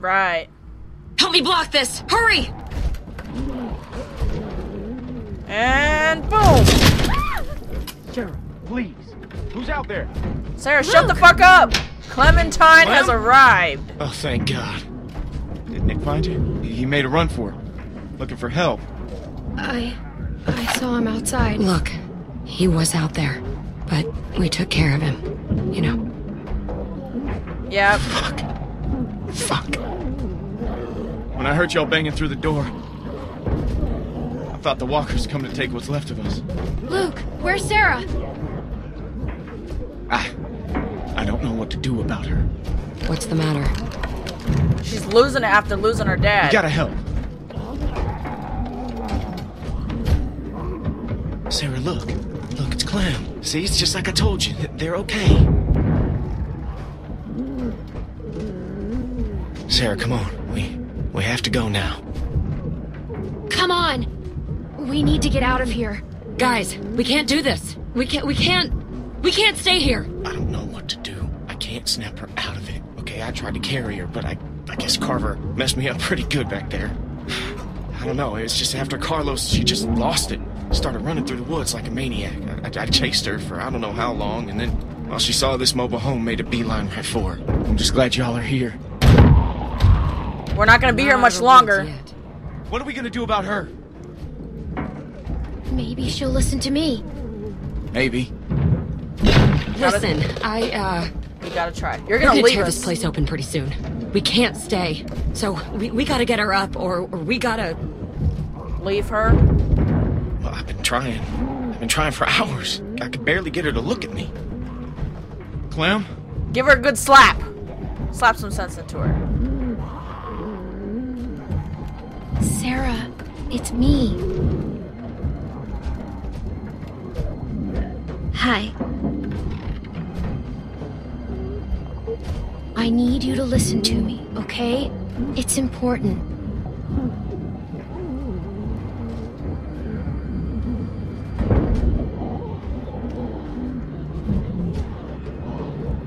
Alright. Help me block this! Hurry! And boom! Sarah, please. Who's out there? Sarah, shut the fuck up! Clementine has arrived. Oh, thank God. Did Nick find you? He made a run for it. Looking for help. I. I saw him outside. Look, he was out there, but we took care of him. You know. Yep. Fuck. Fuck. When I heard y'all banging through the door, I thought the walkers come to take what's left of us. Luke, where's Sarah? I. I don't know what to do about her. What's the matter? She's losing it after losing her dad. You gotta help. Sarah, look. Look, it's Clem. See, it's just like I told you. They're okay. Sarah, come on. We we have to go now. Come on! We need to get out of here. Guys, we can't do this. We can't. We can't. We can't stay here. I don't know what to do. I can't snap her out of it. Okay, I tried to carry her, but I I guess Carver messed me up pretty good back there. I don't know. It's just after Carlos, she just lost it. Started running through the woods like a maniac. I, I, I chased her for I don't know how long, and then while she saw this mobile home, made a beeline right for her. I'm just glad y'all are here. We're not gonna be here much longer. What are we gonna do about her? Maybe she'll listen to me. Maybe. Listen, I uh. We gotta try. You're gonna gonna leave tear us. this place open pretty soon. We can't stay. So we, we gotta get her up, or, or we gotta. Leave her. Well, I've been trying. I've been trying for hours. I could barely get her to look at me. Clem? Give her a good slap. Slap some sense into her. Sarah, it's me. Hi. I need you to listen to me, okay? It's important.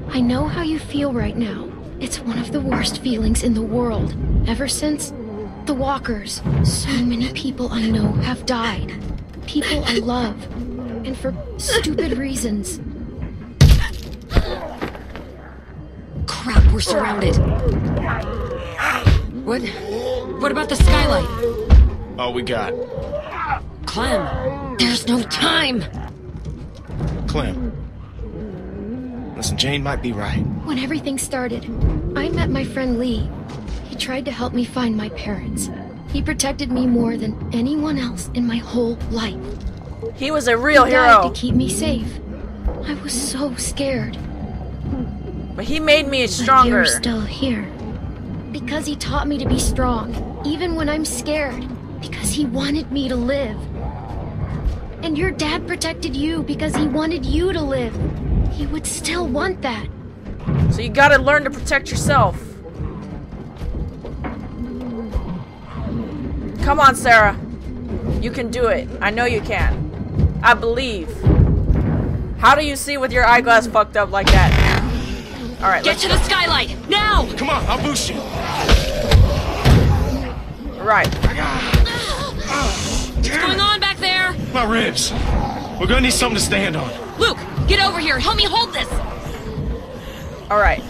I know how you feel right now. It's one of the worst feelings in the world. Ever since the walkers, so many people I know have died. People I love. And for stupid reasons. Crap, we're surrounded. What? What about the skylight? All we got. Clem, there's no time. Clem. Listen, Jane might be right. When everything started, I met my friend Lee. Tried to help me find my parents. He protected me more than anyone else in my whole life. He was a real he hero. to keep me safe. I was so scared. But he made me stronger. But you're still here. Because he taught me to be strong, even when I'm scared. Because he wanted me to live. And your dad protected you because he wanted you to live. He would still want that. So you gotta learn to protect yourself. Come on, Sarah. You can do it. I know you can. I believe. How do you see with your eyeglass fucked up like that? Alright, Get let's to the skylight now! Come on, I'll boost you. Right. What's going on back there? My ribs. We're gonna need something to stand on. Luke, get over here. Help me hold this. Alright.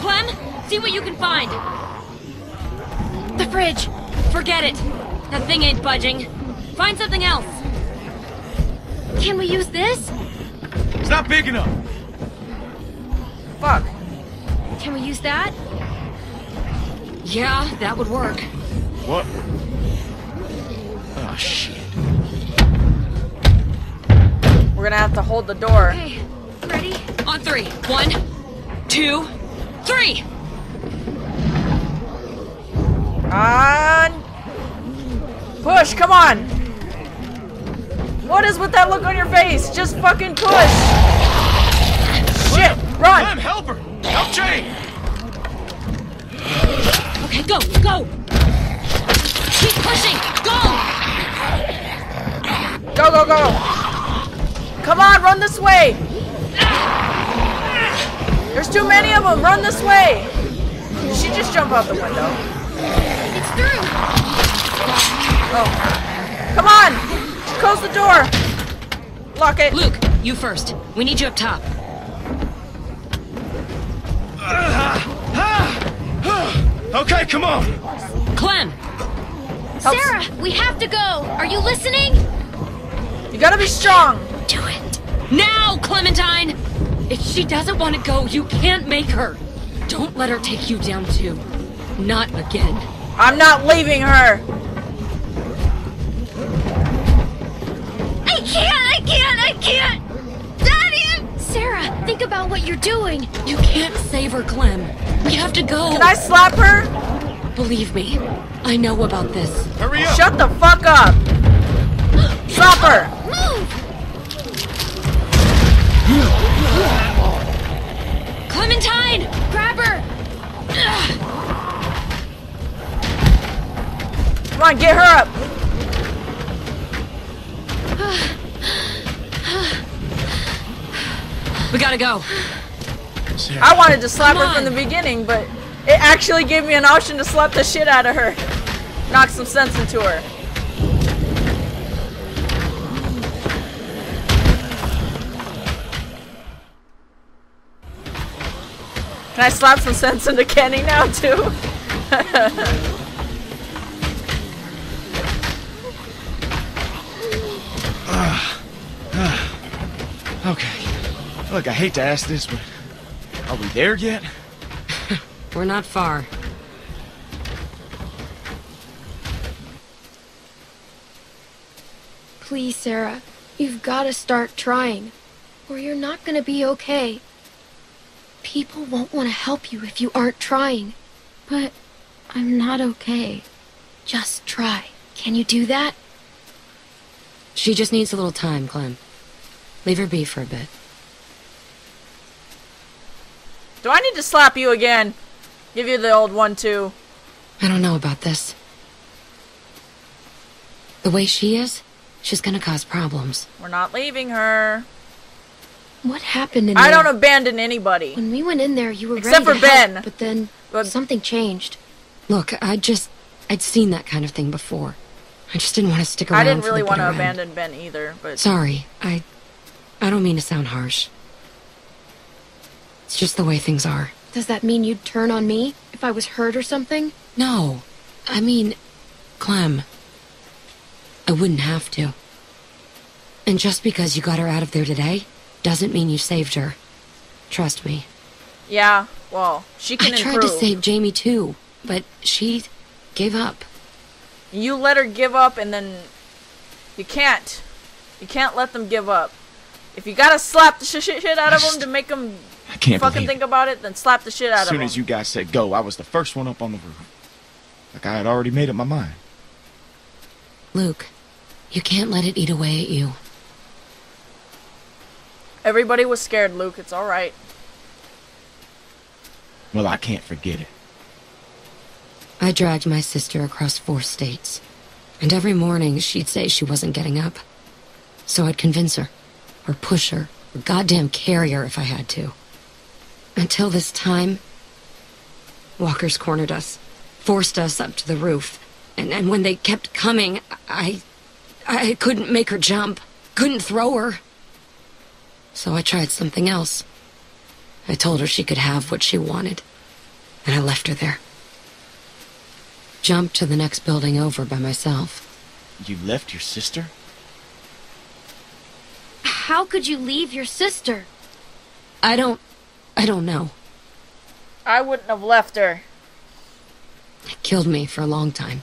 Clem, see what you can find. The fridge! Forget it. That thing ain't budging. Find something else. Can we use this? It's not big enough. Fuck. Can we use that? Yeah, that would work. What? Oh, shit. We're gonna have to hold the door. Okay, ready? On three. One, two, three. On. Push, come on. What is with that look on your face? Just fucking push. Shit, run. Clem, help her! Help Jane! Okay, go, go. Keep pushing. Go. Go, go, go. Come on, run this way. There's too many of them. Run this way. Did she just jump out the window? It's through. Oh. Come on! Close the door! Lock it. Luke, you first. We need you up top. Okay, come on. Clem! Help- Sarah, we have to go. Are you listening? You gotta be strong! Do it! Now, Clementine! If she doesn't want to go, you can't make her. Don't let her take you down too. Not again. I'm not leaving her! Can't, I can't, I can't! Daddy! Sarah, think about what you're doing. You can't save her, Clem. We have to go. Can I slap her? Believe me, I know about this. Hurry up. Shut the fuck up! Slap her! Move! Clementine! Grab her! Come on, get her up! Ah. We gotta go. Sarah, I wanted to slap Come her from on. the beginning, but it actually gave me an option to slap the shit out of her. Knock some sense into her. Can I slap some sense into Kenny now too? Ah. Ah. Okay. Look, I hate to ask this, but are we there yet? We're not far. Please, Sarah, you've got to start trying, or you're not going to be okay. People won't want to help you if you aren't trying. But I'm not okay. Just try. Can you do that? She just needs a little time, Clem. Leave her be for a bit. Do I need to slap you again? Give you the old one too. I don't know about this. The way she is, she's gonna cause problems. We're not leaving her. What happened in I there? don't abandon anybody. When we went in there, you were Except ready for to help, Ben. but then But- something changed. Look, I just... I'd seen that kind of thing before. I just didn't want to stick around I didn't really want to end. abandon Ben either, but Sorry, I... I don't mean to sound harsh. It's just the way things are. Does that mean you'd turn on me if I was hurt or something? No, I mean, Clem. I wouldn't have to. And just because you got her out of there today, doesn't mean you saved her. Trust me. yeah, well, she can I can tried to save Jamie too, but she gave up. You let her give up, and then you can't. You can't let them give up. If you gotta slap the sh- shit out of them to make them I can't fucking think it. about it, then slap the shit out of him. As soon as you guys said go, I was the first one up on the roof. Like I had already made up my mind. Luke, you can't let it eat away at you. Everybody was scared, Luke. It's all right. Well, I can't forget it. I dragged my sister across four states, and every morning she'd say she wasn't getting up. So I'd convince her, or push her, or goddamn carry her if I had to. Until this time, walkers cornered us, forced us up to the roof, and, and when they kept coming, I. I couldn't make her jump, couldn't throw her. So I tried something else. I told her she could have what she wanted, and I left her there jumped to the next building over by myself. You left your sister? How could you leave your sister? I don't. I don't know. I wouldn't have left her. It killed me for a long time.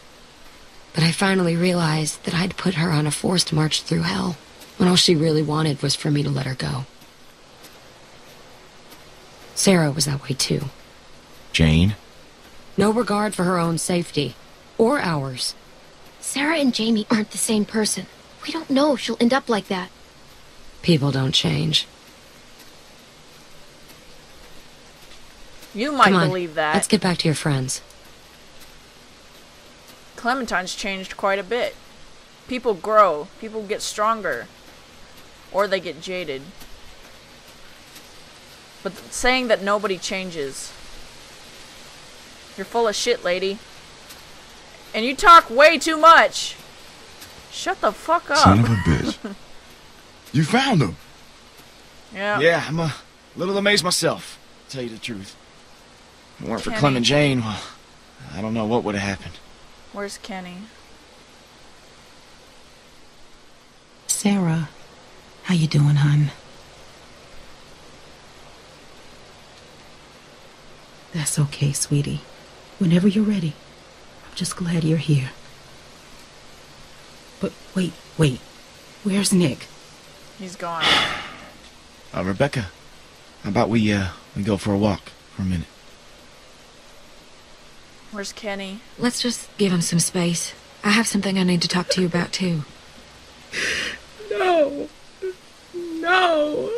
But I finally realized that I'd put her on a forced march through hell when all she really wanted was for me to let her go. Sarah was that way too. Jane? No regard for her own safety. Or ours. Sarah and Jamie aren't the same person. We don't know if she'll end up like that. People don't change. You might Come on, believe that. Let's get back to your friends. Clementine's changed quite a bit. People grow, people get stronger, or they get jaded. But saying that nobody changes, You're full of shit, lady. And you talk way too much. Shut the fuck up. Son of a bitch. you found him. yeah. Yeah, I'm a little amazed myself, to tell you the truth. If it weren't for Kenny. Clem and Jane, well, I don't know what would have happened. Where's Kenny? Sarah, how you doing, hon? That's okay, sweetie. Whenever you're ready. I'm just glad you're here. But wait, wait. Where's Nick? He's gone. Uh, Rebecca, how about we, uh, we go for a walk for a minute? Where's Kenny? Let's just give him some space. I have something I need to talk to you about, too. No. No.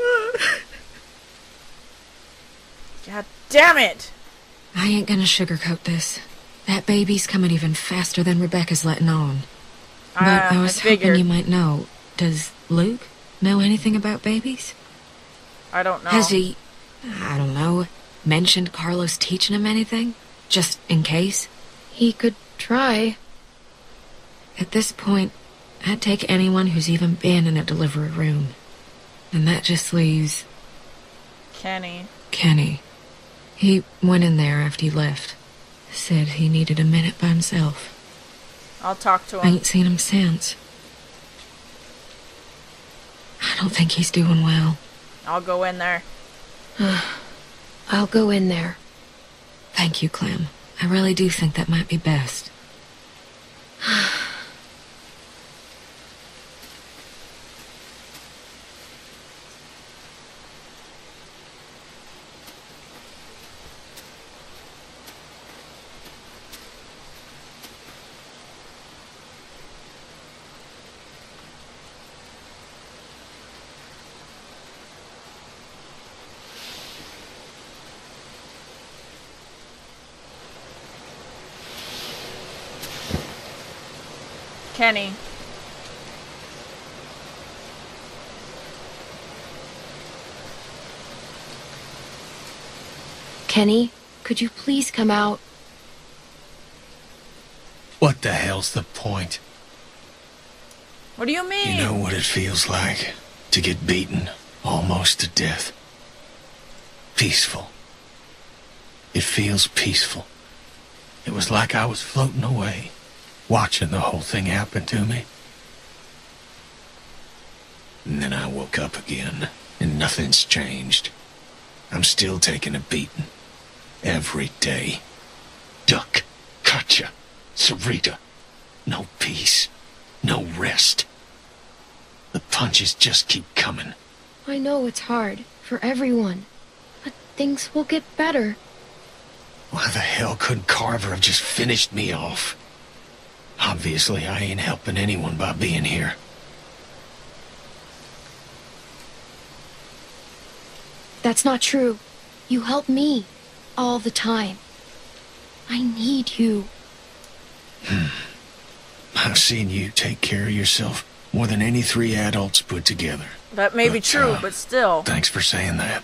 God damn it! I ain't gonna sugarcoat this. That baby's coming even faster than Rebecca's letting on. But Ah, I was hoping figured. you might know. Does Luke know anything about babies? I don't know. Has he, I don't know, mentioned Carlos teaching him anything? Just in case? He could try. At this point, I'd take anyone who's even been in a delivery room. And that just leaves Kenny. Kenny. He went in there after you left. Said he needed a minute by himself. I'll talk to him. I ain't seen him since. I don't think he's doing well. I'll go in there. I'll go in there. Thank you, Clem. I really do think that might be best. Kenny. Kenny, could you please come out? What the hell's the point? What do you mean? You know what it feels like to get beaten almost to death. Peaceful. It feels peaceful. It was like I was floating away, watching the whole thing happen to me. And then I woke up again, and nothing's changed. I'm still taking a beating. Every day. Duck, Katjaa, Sarita. No peace. No rest. The punches just keep coming. I know it's hard for everyone, but things will get better. Why the hell couldn't Carver have just finished me off? Obviously, I ain't helping anyone by being here. That's not true. You help me all the time. I need you. I've seen you take care of yourself more than any three adults put together. that may be But, true, uh, but still. Thanks for saying that.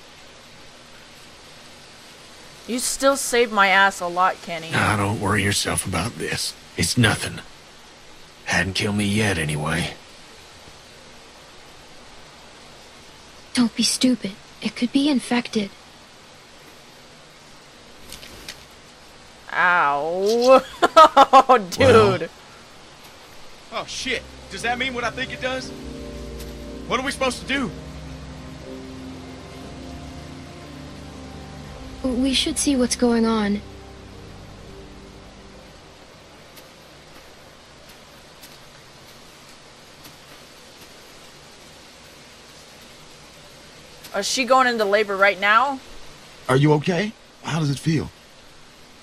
You still saved my ass a lot, Kenny. Now, don't worry yourself about this. It's nothing. Hadn't killed me yet, anyway. Don't be stupid. It could be infected. Ow. oh, dude. Oh, shit. Does that mean what I think it does? What are we supposed to do? We should see what's going on. Is she going into labor right now? Are you okay? How does it feel?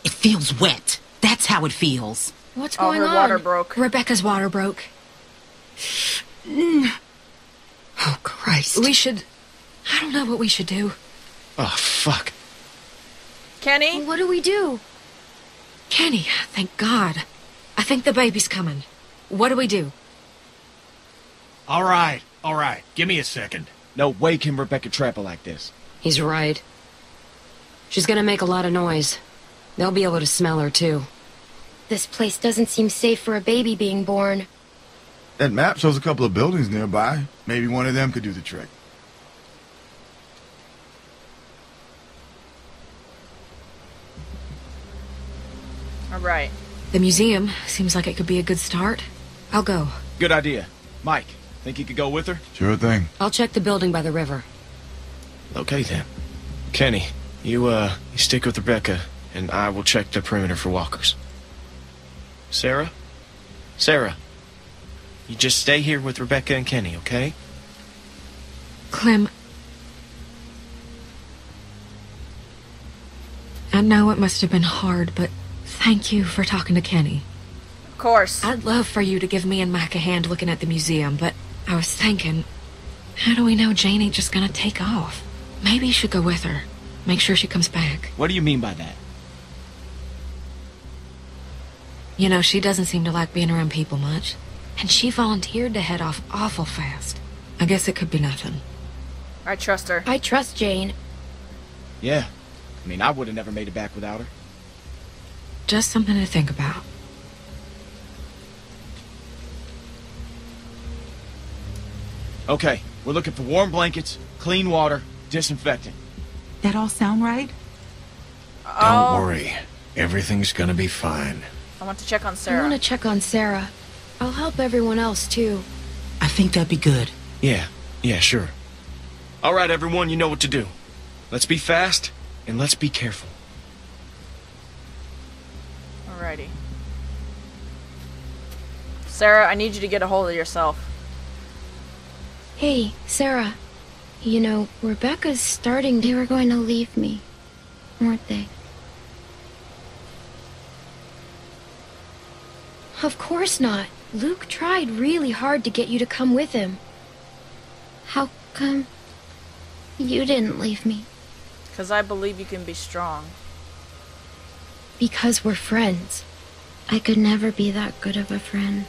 It feels wet. That's how it feels. What's Oh, going her on? water broke. Rebecca's water broke. Mm. Oh, Christ. We should. I don't know what we should do. Oh, fuck. Kenny? What do we do? Kenny, thank God. I think the baby's coming. What do we do? All right, all right. Give me a second. No way can Rebecca trap her like this. He's right. She's gonna make a lot of noise. They'll be able to smell her, too. This place doesn't seem safe for a baby being born. That map shows a couple of buildings nearby. Maybe one of them could do the trick. Alright. The museum seems like it could be a good start. I'll go. Good idea. Mike, think you could go with her? Sure thing. I'll check the building by the river. Okay then. Kenny, you uh, you stick with Rebecca, and I will check the perimeter for walkers. Sarah? Sarah, you just stay here with Rebecca and Kenny, okay? Clem. I know it must have been hard, but thank you for talking to Kenny. Of course. I'd love for you to give me and Mac a hand looking at the museum, but I was thinking, how do we know Jane ain't just gonna take off? Maybe you should go with her. Make sure she comes back. What do you mean by that? You know, she doesn't seem to like being around people much. And she volunteered to head off awful fast. I guess it could be nothing. I trust her. I trust Jane. Yeah. I mean, I would have never made it back without her. Just something to think about. Okay, we're looking for warm blankets, clean water, disinfectant. That all sound right? Don't Oh, worry. Everything's gonna be fine. I want to check on Sarah. I want to check on Sarah. I'll help everyone else too. I think that'd be good. Yeah, yeah, sure. All right, everyone, you know what to do. Let's be fast, and let's be careful. Alrighty. Sarah, I need you to get a hold of yourself. Hey, Sarah. You know, Rebecca's starting. They were going to leave me, weren't they? Of course not. Luke tried really hard to get you to come with him. How come you didn't leave me? Because I believe you can be strong. Because we're friends. I could never be that good of a friend.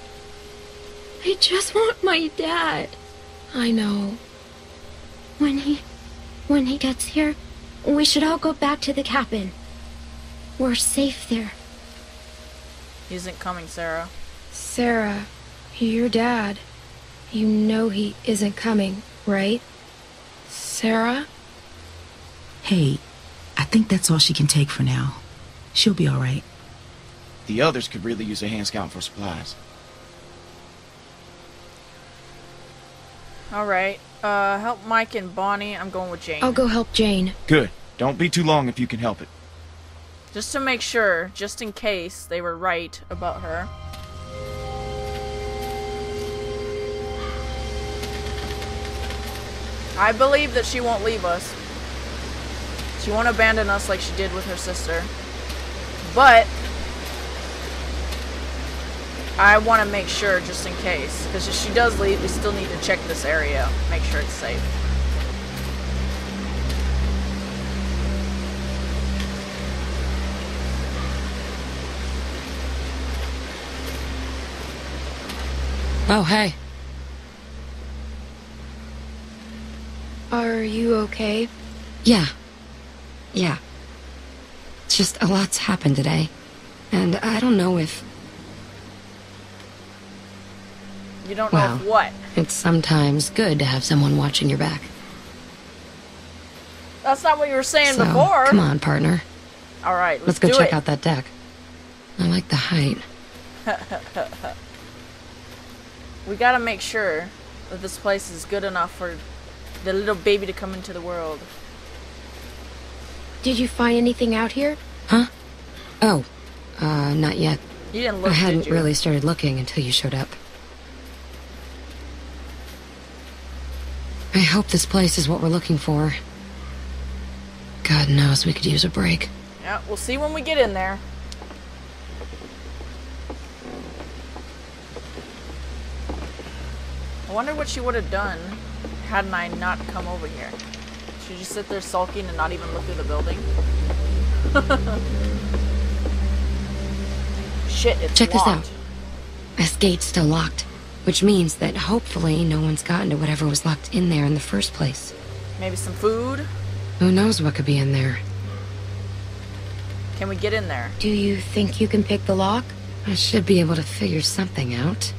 I just want my dad. I know. When he. when he gets here, we should all go back to the cabin. We're safe there. He isn't coming, Sarah. Sarah, your dad. You know he isn't coming, right? Sarah? Hey, I think that's all she can take for now. She'll be all right. The others could really use a hand scouting for supplies. Alright. Uh, help Mike and Bonnie. I'm going with Jane. I'll go help Jane. Good. Don't be too long if you can help it. Just to make sure, just in case they were right about her. I believe that she won't leave us. She won't abandon us like she did with her sister. But I want to make sure just in case. Because if she does leave, we still need to check this area. Make sure it's safe. Oh, hey. Are you okay? Yeah. Yeah. It's just a lot's happened today. And I don't know if You don't know if what. it's sometimes good to have someone watching your back. That's not what you were saying so, before. come on, partner. All right, let's, Let's go check it. out that deck. I like the height. We gotta make sure that this place is good enough for the little baby to come into the world. Did you find anything out here? Huh? Oh, uh, not yet. You didn't I hadn't did you? really started looking until you showed up. I hope this place is what we're looking for. God knows we could use a break. Yeah, we'll see when we get in there. I wonder what she would have done hadn't I not come over here. Should you sit there sulking and not even look through the building? Shit, it's Check this out. This gate's still locked, which means that hopefully no one's gotten to whatever was locked in there in the first place. Maybe some food? Who knows what could be in there? Can we get in there? Do you think you can pick the lock? I should be able to figure something out.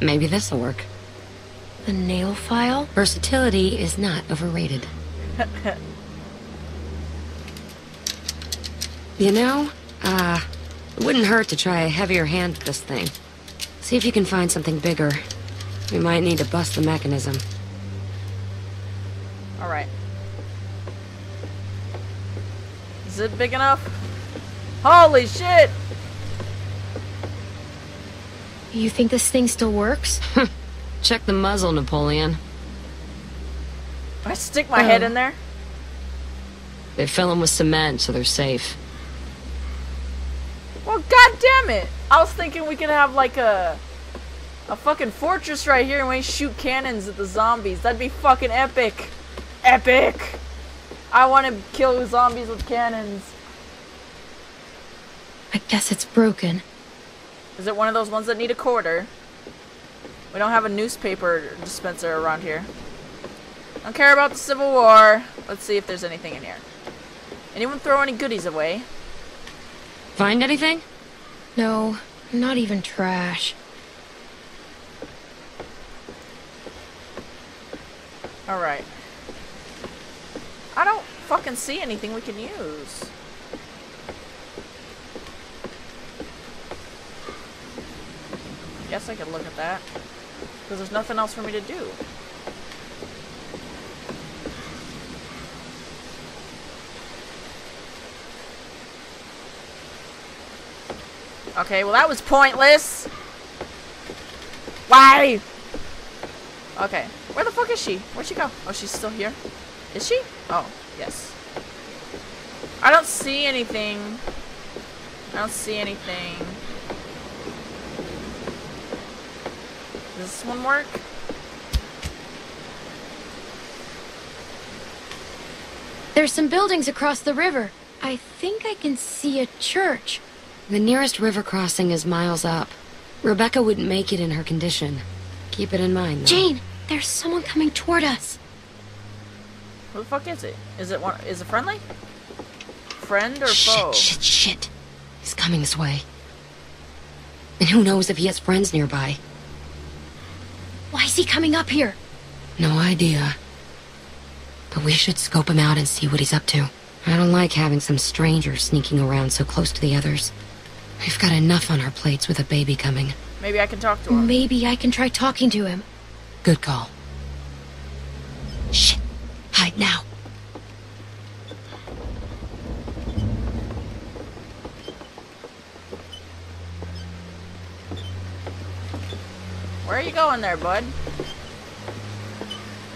Maybe this'll work. The nail file? Versatility is not overrated. you know, uh, it wouldn't hurt to try a heavier hand with this thing. See if you can find something bigger. We might need to bust the mechanism. Alright. Is it big enough? Holy shit! You think this thing still works? Check the muzzle, Napoleon. I stick my head Oh. in there? They fill them with cement, so they're safe. Well, god damn it! I was thinking we could have like a a fucking fortress right here and we shoot cannons at the zombies. That'd be fucking epic. Epic! I want to kill zombies with cannons. I guess it's broken. Is it one of those ones that need a quarter? We don't have a newspaper dispenser around here. Don't care about the Civil War. Let's see if there's anything in here. Anyone throw any goodies away? Find anything? No, not even trash. Alright. I don't fucking see anything we can use. Guess I could look at that. Because there's nothing else for me to do. Okay, well that was pointless. Why? Okay. Where the fuck is she? Where'd she go? Oh, she's still here? Is she? Oh, yes. I don't see anything. I don't see anything. Does this one work? There's some buildings across the river. I think I can see a church. The nearest river crossing is miles up. Rebecca wouldn't make it in her condition. Keep it in mind, though. Jane, there's someone coming toward us. Who the fuck is it? Is it one? Is it friendly? Friend or foe? Shit, shit, shit. He's coming this way. And who knows if he has friends nearby. Why is he coming up here? No idea. But we should scope him out and see what he's up to. I don't like having some stranger sneaking around so close to the others. We've got enough on our plates with a baby coming. Maybe I can talk to him. Maybe I can try talking to him. Good call. Shit. Hide now. Where are you going there, bud?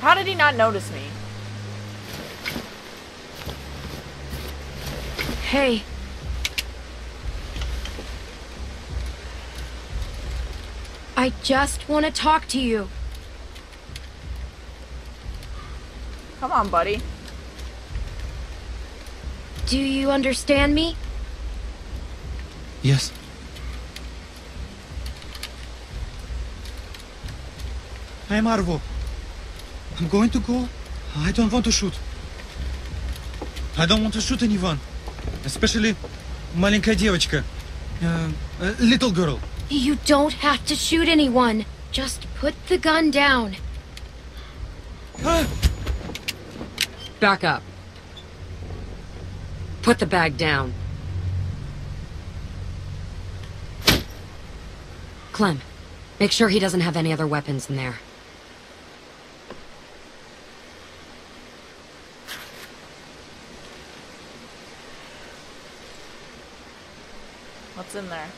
How did he not notice me? Hey. I just want to talk to you. Come on, buddy. Do you understand me? Yes. I'm Arvo. I'm going to go. I don't want to shoot. I don't want to shoot anyone. Especially маленькая девочка. Uh, a little girl. You don't have to shoot anyone. Just put the gun down. Ah! Back up. Put the bag down. Clem, make sure he doesn't have any other weapons in there. What's in there?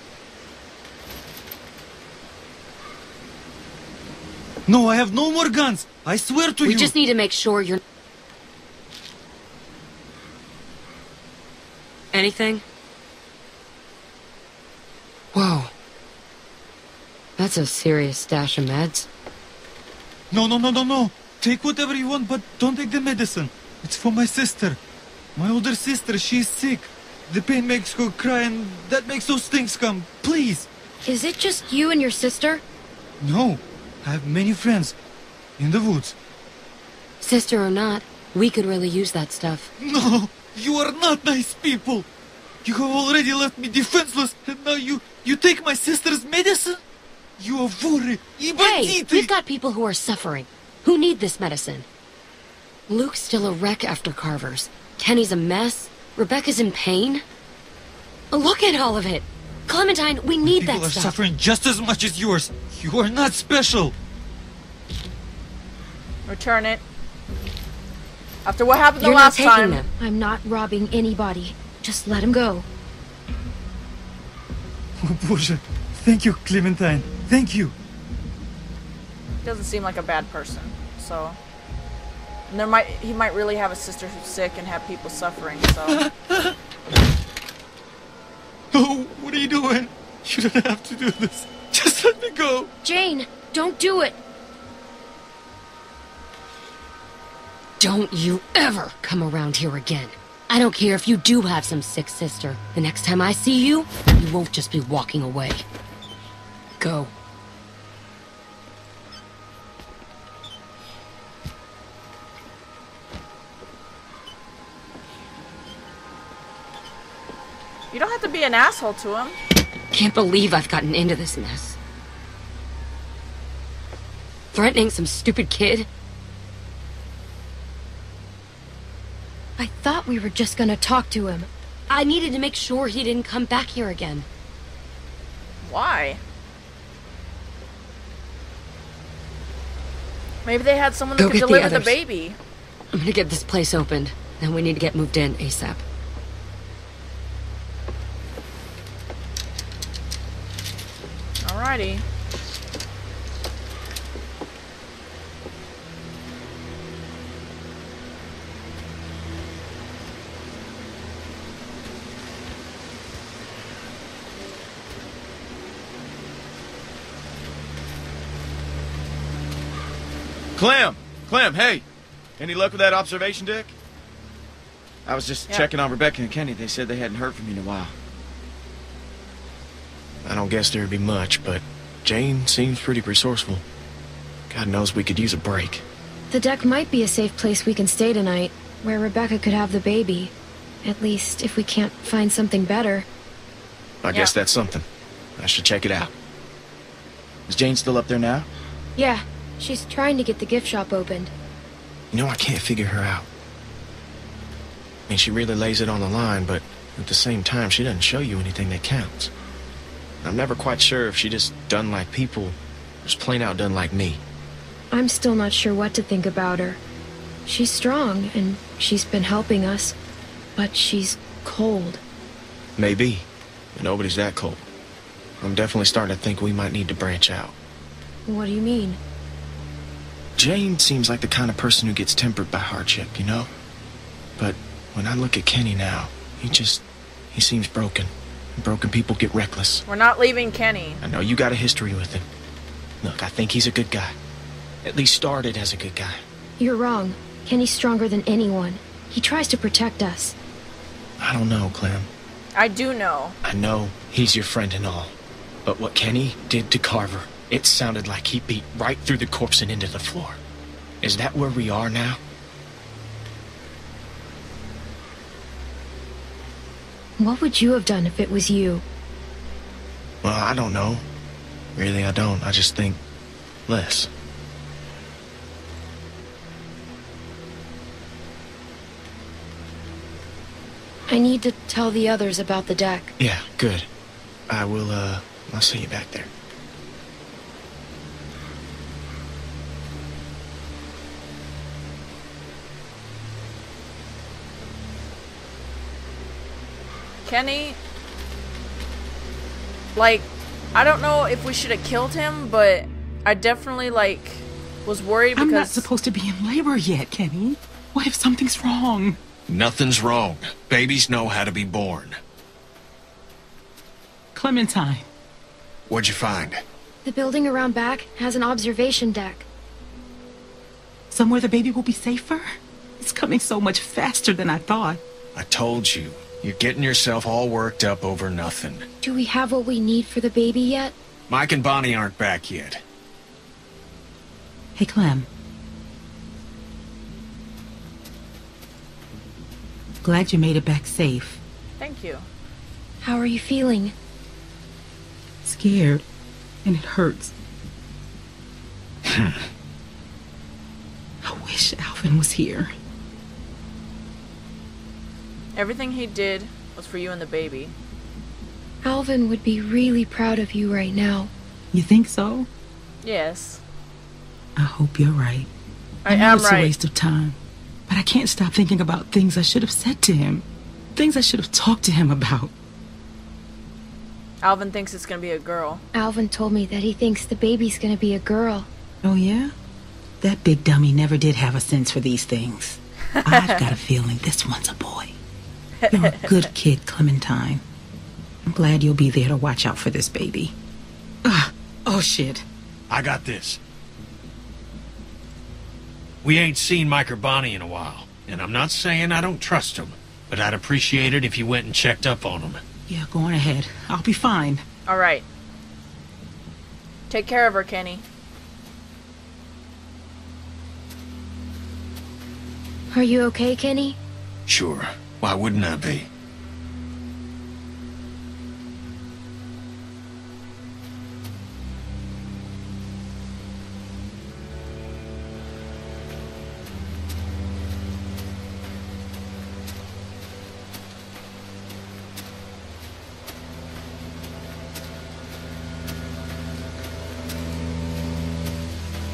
No, I have no more guns. I swear to you. We you. just need to make sure you're... Anything? Whoa. That's a serious stash of meds. No, no, no, no, no. Take whatever you want, but don't take the medicine. It's for my sister. My older sister, she's sick. The pain makes her cry and that makes those things come. Please. Is it just you and your sister? No. I have many friends. In the woods. Sister or not, we could really use that stuff. No! You are not nice people! You have already left me defenseless and now you... you take my sister's medicine? You are worried. Hey! We've got people who are suffering. Who need this medicine. Luke's still a wreck after Carver's. Kenny's a mess. Rebecca's in pain. Look at all of it. Clementine, we need People that are stuff. suffering just as much as yours. You are not special. Return it. After what happened the You're not last taking time. them. I'm not robbing anybody. Just let him go. Oh, Боже. Thank you, Clementine. Thank you. Doesn't seem like a bad person. So. and there might he might really have a sister who's sick and have people suffering. So Oh, what are you doing? You don't have to do this. Just let me go. Jane, don't do it. Don't you ever come around here again. I don't care if you do have some sick sister. The next time I see you, you won't just be walking away. Go. You don't have to be an asshole to him. Can't believe I've gotten into this mess. Threatening some stupid kid? I thought we were just gonna talk to him. I needed to make sure he didn't come back here again. Why? Maybe they had someone that Go could get the deliver the baby. I'm gonna get this place opened. Then we need to get moved in ASAP. Alrighty. Clem! Clem, hey! Any luck with that observation deck? I was just Yeah. checking on Rebecca and Kenny. They said they hadn't heard from you in a while. I don't guess there'd be much, but Jane seems pretty resourceful. God knows we could use a break. The deck might be a safe place we can stay tonight, where Rebecca could have the baby. At least, if we can't find something better. I guess that's something. I should check it out. Is Jane still up there now? Yeah, she's trying to get the gift shop opened. You know, I can't figure her out. I mean, she really lays it on the line, but at the same time, she doesn't show you anything that counts. I'm never quite sure if she just done like people, or just plain out done like me. I'm still not sure what to think about her. She's strong, and she's been helping us, but she's cold. Maybe, but nobody's that cold. I'm definitely starting to think we might need to branch out. What do you mean? Jane seems like the kind of person who gets tempered by hardship, you know? But when I look at Kenny now, he just, he seems broken. Broken people get reckless. We're not leaving Kenny. I know you got a history with him. Look, I think he's a good guy. At least started as a good guy. You're wrong. Kenny's stronger than anyone. He tries to protect us. I don't know, Clem. I do know. I know he's your friend and all. But what Kenny did to Carver, it sounded like he beat right through the corpse and into the floor. Is that where we are now? What would you have done if it was you? Well, I don't know. Really, I don't. I just think less. I need to tell the others about the deck. Yeah, good. I will, uh, I'll see you back there. Kenny, like, I don't know if we should have killed him, but I definitely like was worried because. I'm not supposed to be in labor yet, Kenny. What if something's wrong? Nothing's wrong. Babies know how to be born. Clementine. What'd you find? The building around back has an observation deck. Somewhere the baby will be safer? It's coming so much faster than I thought. I told you. You're getting yourself all worked up over nothing. Do we have what we need for the baby yet? Mike and Bonnie aren't back yet. Hey, Clem. Glad you made it back safe. Thank you. How are you feeling? Scared. And it hurts. I wish Alvin was here. Everything he did was for you and the baby. Alvin would be really proud of you right now. You think so? Yes. I hope you're right. I know am it's a waste of time, but I can't stop thinking about things I should have said to him. Things I should have talked to him about. Alvin thinks it's gonna be a girl. Alvin told me that he thinks the baby's gonna be a girl. Oh, yeah? That big dummy never did have a sense for these things. I've got a feeling this one's a boy. You're a good kid, Clementine. I'm glad you'll be there to watch out for this baby. Ah, oh shit. I got this. We ain't seen Mike or Bonnie in a while, and I'm not saying I don't trust them, but I'd appreciate it if you went and checked up on them. Yeah, go on ahead. I'll be fine. Alright. Take care of her, Kenny. Are you okay, Kenny? Sure. Why wouldn't I be?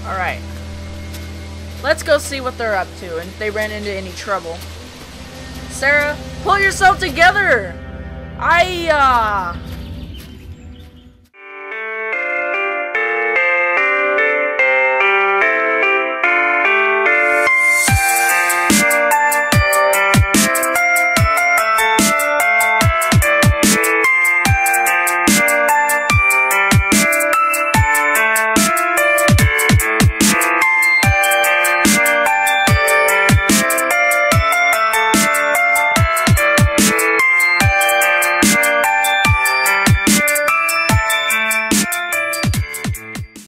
Alright. Let's go see what they're up to and if they ran into any trouble. Sarah, pull yourself together! I, uh...